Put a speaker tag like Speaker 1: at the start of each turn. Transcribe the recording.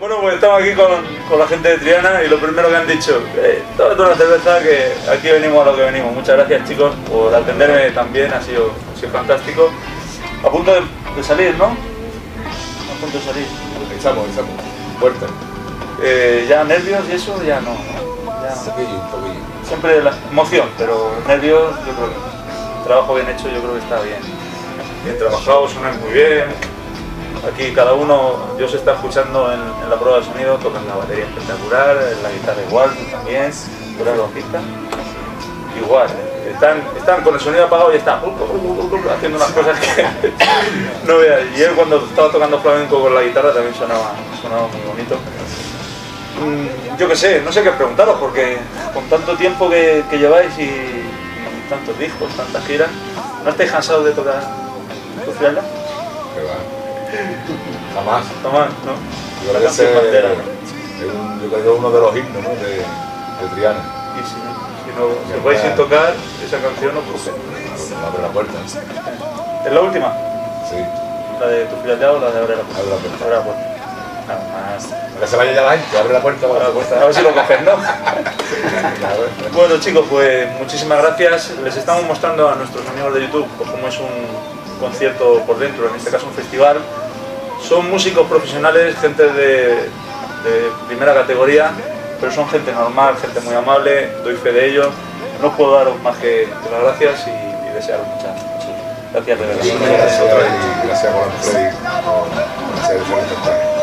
Speaker 1: Bueno, pues estamos aquí con, con, la gente de Triana y lo primero que han dicho, eh, tómate una cerveza que aquí venimos a lo que venimos. Muchas gracias chicos por atenderme también, ha sido, ha sido fantástico. A punto de, de, salir, ¿no? A punto de salir.
Speaker 2: Echamos, echamos. Puerta.
Speaker 1: Eh, ya nervios y eso, ya no. Ya,
Speaker 2: poquillo.
Speaker 1: Siempre la emoción, pero nervios, yo creo que trabajo bien hecho, yo creo que está bien. Bien trabajado, suena muy bien Aquí cada uno, se está escuchando en, la prueba de sonido, tocan la batería espectacular, la guitarra igual, también, eres bajista. Igual, están, están con el sonido apagado y están haciendo unas cosas que no veas. Y él cuando estaba tocando flamenco con la guitarra también sonaba, sonaba muy bonito. Mm, yo qué sé, no sé qué preguntaros, porque con tanto tiempo que, que lleváis y, y, tantos discos, tantas giras, ¿no estáis cansados de tocar tu frialdad?
Speaker 2: Jamás.
Speaker 1: Jamás, ¿no?
Speaker 2: Yo creo que ese es un, yo creo que uno de los himnos ¿no? de, de Triana.
Speaker 1: Y si, si no si vais sin tocar esa canción, no pues
Speaker 2: No abre la puerta.
Speaker 1: ¿Es la última?
Speaker 2: Sí.
Speaker 1: ¿La de tu filateado o la de abre la puerta?
Speaker 2: Abre la puerta.
Speaker 1: Abre la puerta.
Speaker 2: Que se vaya ya la gente, abre la puerta.
Speaker 1: Abre la puerta. A ver si lo coges, ¿no? bueno chicos, pues muchísimas gracias. Les estamos mostrando a nuestros amigos de YouTube pues, cómo es un concierto por dentro, en este caso un festival. Son músicos profesionales, gente de, primera categoría, pero son gente normal, gente muy amable, doy fe de ello. No puedo daros más que, las gracias y, y desearos muchas, muchas gracias de verdad.
Speaker 2: Gracias y gracias